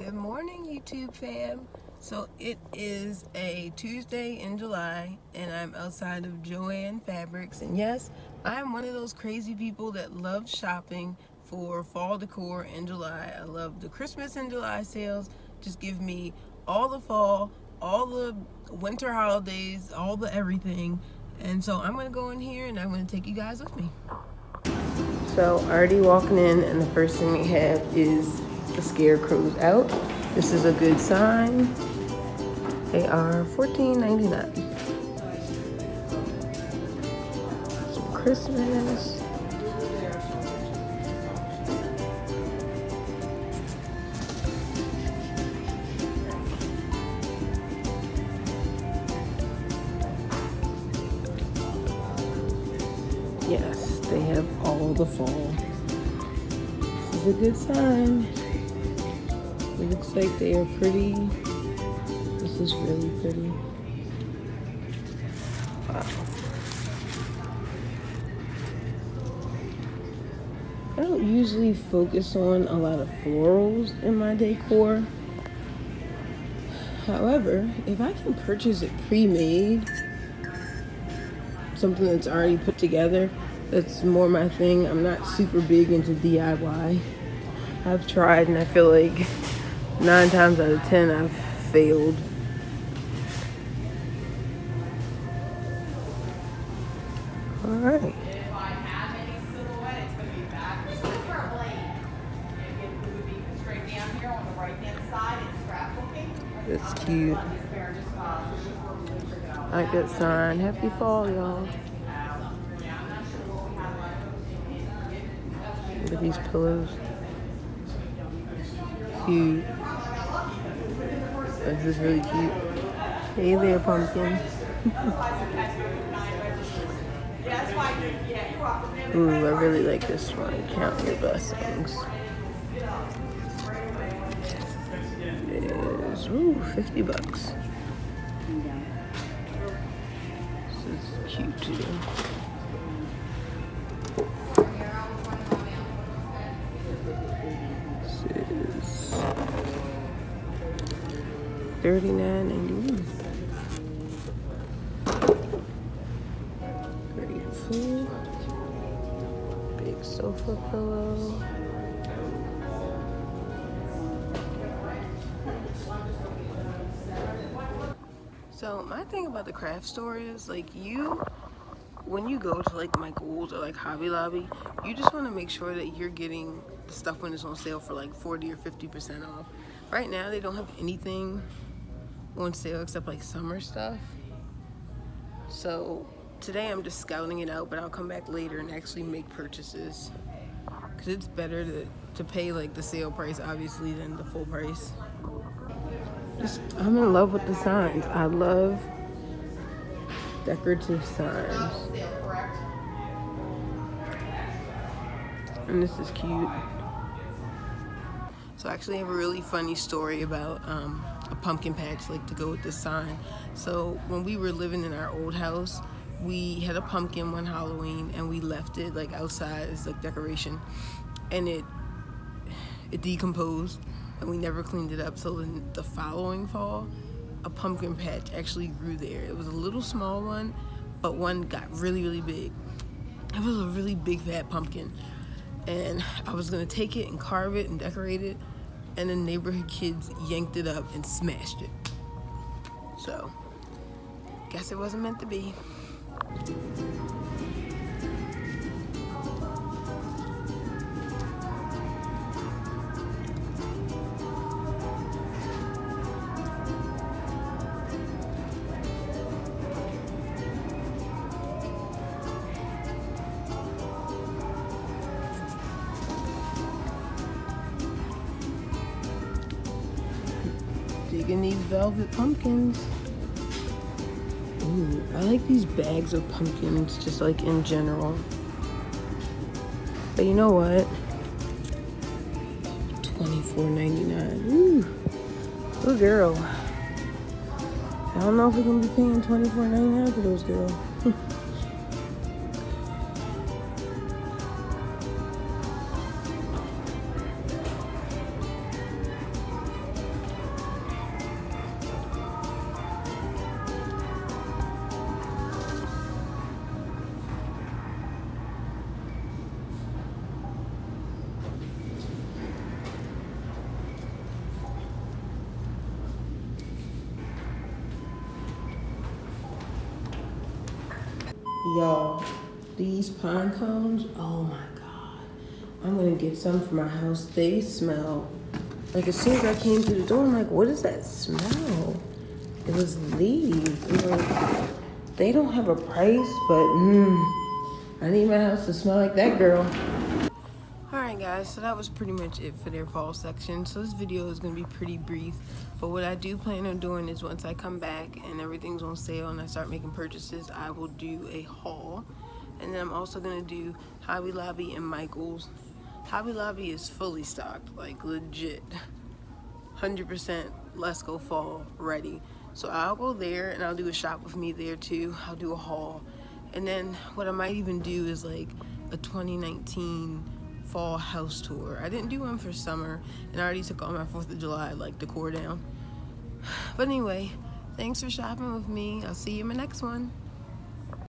Good morning, YouTube fam. So it is a Tuesday in July, and I'm outside of Joann Fabrics. And yes, I'm one of those crazy people that love shopping for fall decor in July. I love the Christmas in July sales. Just give me all the fall, all the winter holidays, all the everything. And so I'm gonna go in here and I'm gonna take you guys with me. So already walking in, and the first thing we have is the scarecrows out. This is a good sign. They are $14.99. Some Christmas. Yes, they have all the fall. This is a good sign. Looks like they are pretty. This is really pretty. Wow. I don't usually focus on a lot of florals in my decor. However, if I can purchase it pre-made, something that's already put together, that's more my thing. I'm not super big into DIY. I've tried and I feel like nine times out of ten I've failed. All right. That's cute. I like sign. Happy fall, y'all. Look at these pillows. Cute. This is really cute. Hey there, pumpkin. Ooh, I really like this one. Count your blessings. It is, ooh, 50 bucks. This is cute too. $39.91. Big sofa pillow. So my thing about the craft store is like you when you go to like Michael's or like Hobby Lobby, you just want to make sure that you're getting the stuff when it's on sale for like 40 or 50% off. Right now, they don't have anything on sale except like summer stuff. So today I'm just scouting it out, but I'll come back later and actually make purchases. Cause it's better to, to pay like the sale price obviously than the full price. Just, I'm in love with the signs. I love decorative signs. And this is cute. So I actually have a really funny story about um, a pumpkin patch, like to go with this sign. So when we were living in our old house, we had a pumpkin one Halloween and we left it like outside as like decoration. And it it decomposed and we never cleaned it up. So then the following fall, a pumpkin patch actually grew there. It was a little small one, but one got really, really big. It was a really big fat pumpkin. And I was gonna take it and carve it and decorate it, and the neighborhood kids yanked it up and smashed it. So, guess it wasn't meant to be. Digging these velvet pumpkins. Ooh, I like these bags of pumpkins just like in general. But you know what? $24.99. Ooh. Good girl. I don't know if we're gonna be paying $24.99 for those girls. Y'all, these pine cones, oh my God. I'm gonna get some for my house. They smell, like as soon as I came through the door, I'm like, what is that smell? It was leaves. like, they don't have a price, but mmm, I need my house to smell like that girl. Guys, so that was pretty much it for their fall section. So this video is going to be pretty brief. But what I do plan on doing is once I come back and everything's on sale and I start making purchases, I will do a haul. And then I'm also going to do Hobby Lobby and Michael's. Hobby Lobby is fully stocked, like legit. 100% Let's Go Fall ready. So I'll go there and I'll do a shop with me there too. I'll do a haul. And then what I might even do is like a 2019 fall house tour. I didn't do one for summer, and I already took all my 4th of July, like, decor down. But anyway, thanks for shopping with me. I'll see you in my next one.